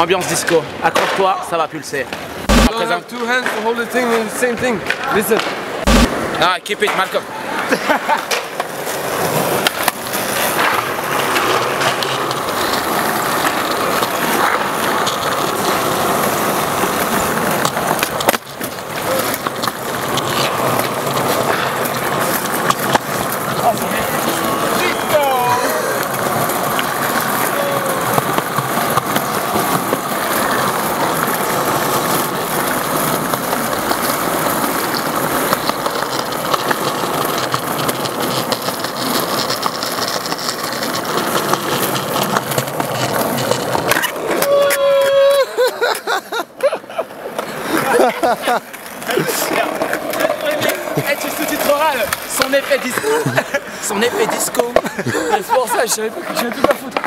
Ambiance disco. Accroche-toi, ça va pulser. You don't have two hands to hold the thing in the same thing. Listen. Ah, keep it, Malcolm. Et tu sous-titreras son effet disco. son effet disco. C'est pour ça, je savais pas que tu viens tout la foutre.